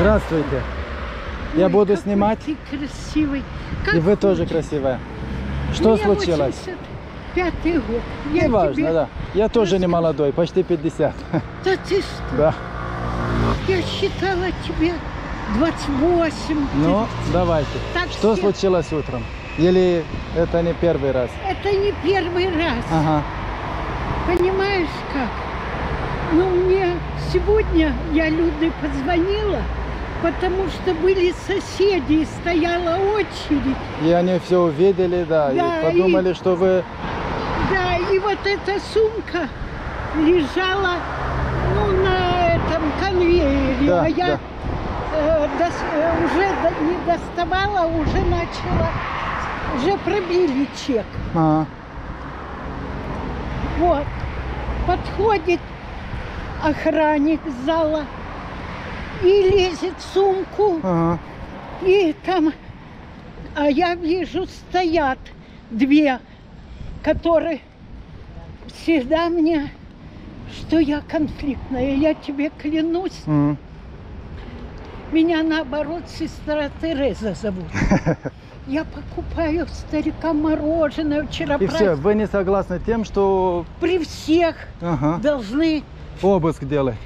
Здравствуйте. Я Ой, буду какой снимать, Ты красивый. Как и вы тоже хочешь. красивая. Что Мне случилось? 85-й год. Я Не важно, тебе- да. Я тоже не молодой, почти 50. Да ты что? Да. Я считала тебе 28. Ну, давайте. Так Что все- случилось утром? Или это не первый раз? Это не первый раз. Ага. Понимаешь как? Ну, мне сегодня я Люде позвонила, потому что были соседи, и стояла очередь. И они все увидели, да, Да, и подумали, что вы... Да, и вот эта сумка лежала ну, на этом конвейере, Да, а я да. э, дос- э, уже до- не доставала, уже начала, уже пробили чек. Ага. Вот. Подходит охранник зала и лезет в сумку, Ага. и там, а я вижу, стоят две, которые всегда мне, что я конфликтная, я тебе клянусь, Мгм. меня наоборот сестра Тереза зовут. Я покупаю старикам мороженое вчера И все, вы не согласны тем, что При всех ага, должны обыск делать?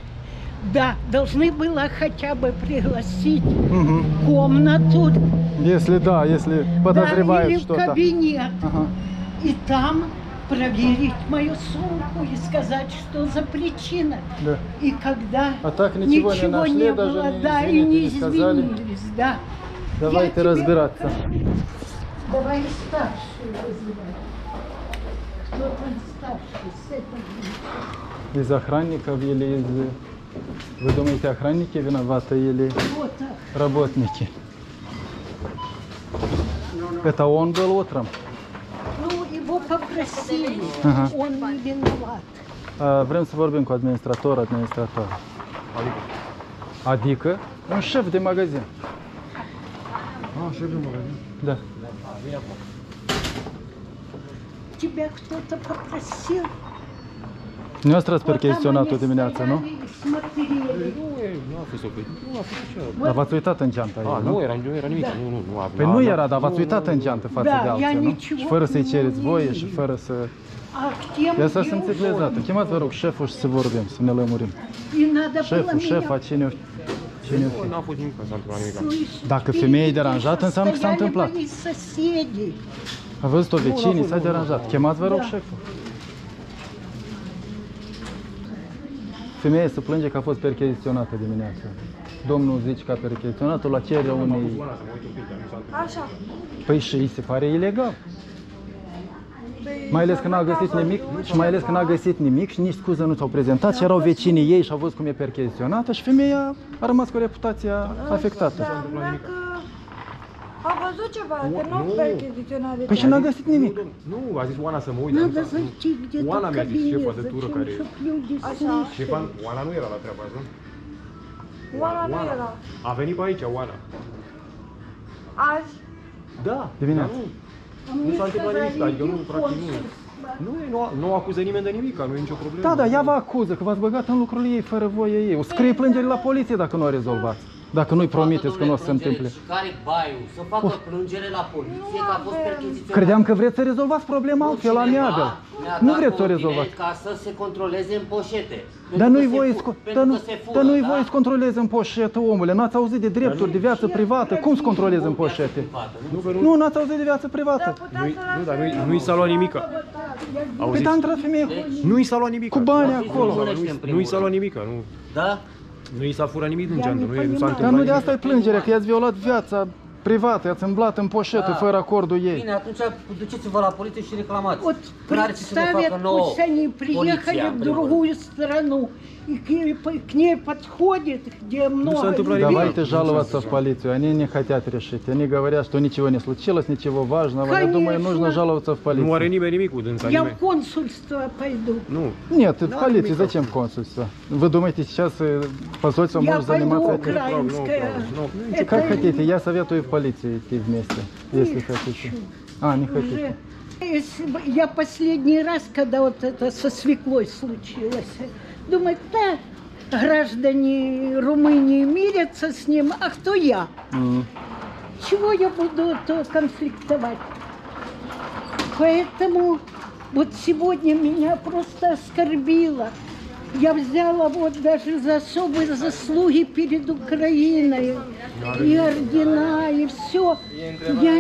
Да, должны было хотя бы пригласить Мгм. комнату, Если да, если да, подозревают в что-то. кабинет, Ага. и там проверить мою сумку и сказать, что за причина. Да. И когда А так ничего, не нашли, даже было, не да, и не не сказали. извинились, да. Давайте Я тебе разбираться. покажу. Давай старший вызывай. Кто там старший? С этого. Из охранников или из... Вы думаете, охранники виноваты или работники? Это он был утром? Ну, его попросили. Ага. Он не виноват. А, Vrem să vorbim cu administrator, administrator. Adică? Un șef de magazin. А, шеф de magazin. Da. Тебя кто-то păprăsil? Dumneavoastră ați percheziționat-o dimineața, nu? Nu, e, nu a fost o Nu a fost ce. Dar v-ați uitat în geanta ei, nu? Nu era, nu era nimic. Da. Nu, nu, nu, păi nu era, dar v-ați uitat în geantă față da, de alții, nu? Și fără să-i cereți voie și fără să... De asta sunt civilizată. Chemați, vă rog, șeful și să vorbim, să ne lămurim. Șeful, șefa, cine... Cine nu a fost nimic, s-a întâmplat nimic. Dacă femeia e deranjată, înseamnă că s-a întâmplat. A văzut-o vecinii, s-a deranjat. Chemați, vă rog, șeful. Femeia se plânge că a fost percheziționată dimineața. Domnul zice că a percheziționat-o la cererea unei... Așa. Păi și îi se pare ilegal. Mai ales că n-a găsit nimic și mai ales că n-a găsit nimic și nici scuză nu s-au prezentat și erau vecinii ei și au văzut cum e percheziționată și femeia a rămas cu reputația afectată. Da, dacă a văzut ceva, nu, că nu, nu. percheziționare. Păi și n-a găsit nimic. Nu, nu, a zis Oana să mă uit. a găsit ce de Oana mi-a zis șefa de tură care... Așa. Oana nu era la treaba asta. Oana, nu era. A venit pe aici, Oana. Azi? Da. De dimineața. Da, nu s-a întâmplat nimic, Eu nu, practic nu. Nu, nu, nu acuză nimeni de nimic, nu e nicio problemă. Da, da, ea vă acuză că v-ați băgat în lucrurile ei fără voie ei. O scrie păi, plângeri da. la poliție dacă nu o rezolvați. Dacă nu-i promiteți că nu o să se întâmple. Și care baiul? Să facă plângere la poliție că a fost percheziționat. Credeam că vreți să rezolvați problema altfel, amiabil. Nu vreți să o rezolvați. Ca să se controleze în poșete. Dar Pentru nu-i că se voie, fu- sco- pentru dar nu, că se fură, dar nu-i da? voie să controleze în poșetă, omule. N-ați auzit de drepturi, de viață privată. Cum să controleze în poșete? Nu, că nu, Nu, n-ați auzit de viață privată. putea nu, să nu, dar lase nu, nu i s-a luat nimic. Păi Auziți? da, într femeie cu, Nu i s-a luat nimic. cu bani Fiți acolo. românești, în primul Nu i s-a luat rând. nimic, nu. Da? Nu i s-a furat nimic din geantă, nu, e- nu s-a Dar întâmplat nu de nimic. asta e plângere, că i-ați violat viața privată, i-ați îmblat în poșetă Da. fără acordul ei. Bine, atunci duceți-vă la poliție și reclamați. Вот представят, пусть они приехали в другую страну, и к ней, к ней подходит, где много întâmplă людей. Давайте жаловаться в полицию. Они не хотят решить. Они говорят, что ничего не случилось, ничего важного. Я думаю, Конечно. нужно жаловаться в Nu are полицию. nimeni nimic cu dânsa, Я в консульство пойду. Nu. Нет, в полицию. Зачем консульство? Вы думаете, сейчас э, посольство Я может пойду заниматься этим? украинское. Ну, Это Как хотите, я советую в полицию идти вместе, если хотите. А, не хотите. Я последний раз, когда вот это со свеклой случилось, думаю, да, граждане Румынии ссорятся с ним, а кто я? М. Чего я буду то конфликтовать? Поэтому вот сегодня меня просто оскорбило. Я взяла вот даже за особые заслуги перед Украиной, и ордена, и все. Я,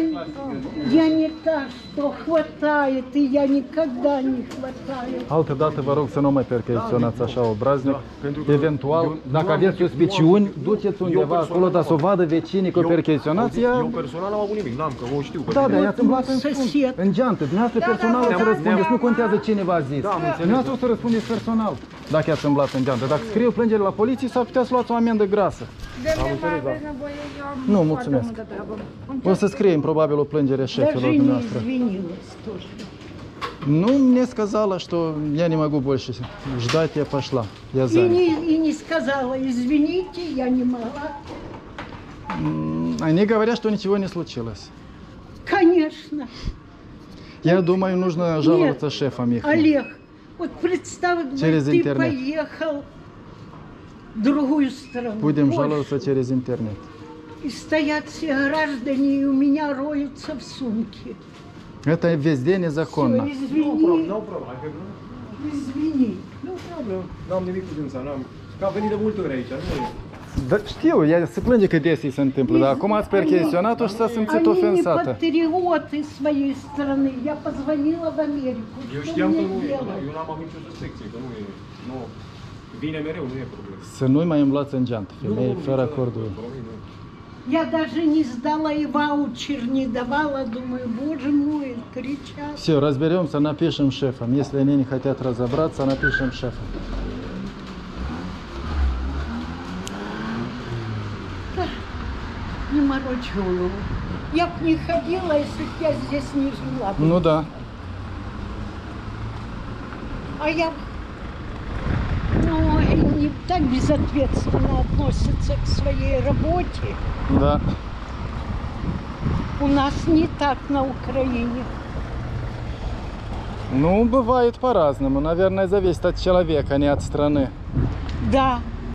я не та, что хватает, и я никогда не хватаю. Altă dată vă rog să nu mai percheziționați așa obraznic. Pentru că Eventual, eu- dacă eu am- aveți eu- suspiciuni, eu am- duceți eu undeva personal acolo, dar să o am- vadă vecinii că Eu- percheziționați. auzi, ea- Eu personal n-am avut nimic, n-am, că o știu. Că Da, dar eu- i-ați îmblat în, Săsiet. în geantă. Dumneavoastră personal o să da. răspundeți, nu contează cine v-a zis. Da, am înțeles. Dumneavoastră o să răspundeți personal dacă i-ați îmblat în geantă. Dacă scriu plângere la poliție, s-ar putea să luați o amendă grasă. De ne mai aveți nevoie, eu am Nu, mulțumesc. O să scriem probabil o plângere șefilor dumneavoastră. Ну, мне сказала, что я не могу больше ждать, я пошла. Я И не, и не сказала, извините, я не могла. Они говорят, что ничего не случилось. Конечно. Я думаю, нужно жаловаться шефам их. Олег, вот представь, Через ты интернет. поехал в другую страну. Будем Польшу, жаловаться через интернет. И стоят все граждане, и у меня роются в сумке. Это везде незаконно. извини, N-au problemă, hai că nu. извини. Nu problemă. N-am nimic cu dânsa, n-am. Că a venit de multe ori aici, nu e. Da, știu, ea se plânge că des îi se întâmplă, dar acum ați percheziționat-o și s-a simțit ofensată. патриоты своей страны. Я позвонила в Америку. Eu Что știam că мне nu e, делать? eu n-am avut nicio suspecție, că nu e. Nu. Vine mereu, nu e problemă. Să nu-i mai îmblați în geantă, femei, fără acordul. Я даже не сдала и ваучер не давала. Думаю, боже мой, кричат. Все, разберемся, напишем шефам. Если они не хотят разобраться, напишем шефам. Не морочь голову. Я б не ходила, если б я здесь не жила. бы. Ну да. А я... Ну, они так безответственно относятся к своей работе. Да. У нас не так на Украине. Ну, бывает по-разному. Наверное, зависит от человека, а не от страны. Да,